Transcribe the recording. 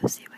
Cozy